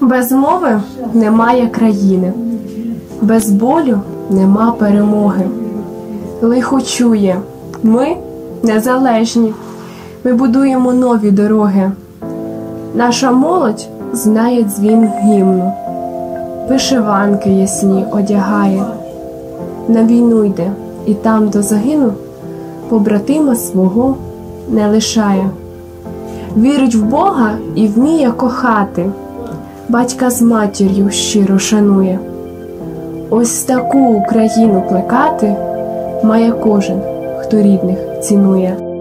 Без мови немає країни, без болю нема перемоги. Лихо чує, ми незалежні, ми будуємо нові дороги. Наша молодь знає дзвін гімну, вишиванки ясні одягає, на війну йде. І там до загину побратима свого не лишає. Вірить в Бога і вміє кохати, батька з матір'ю щиро шанує. Ось таку Україну плекати має кожен, хто рідних цінує.